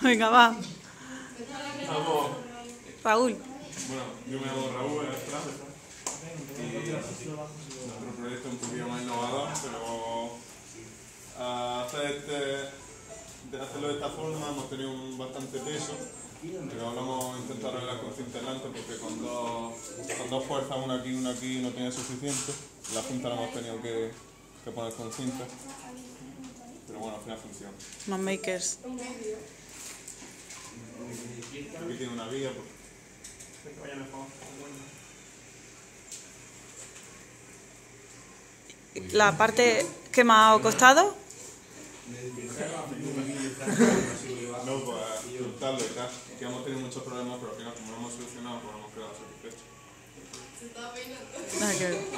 Venga, va. Vamos. Raúl. Bueno, yo me llamo Raúl Estrada y nuestro proyecto es un poquito más innovador, pero a hacer este, de hacerlo de esta forma hemos tenido un bastante peso, pero hablamos de intentar arreglar con cinta delante porque con dos, con dos fuerzas, una aquí y una aquí, no tenía suficiente. La cinta la hemos tenido que, que poner con cinta, final funciona. Más makers. Aquí tiene una vía. Pues. La parte que más ha costado. No, pues juntarlo y tal. Que hemos tenido muchos problemas, pero al final, como lo hemos solucionado, pues hemos quedado satisfechos. Nada que ver.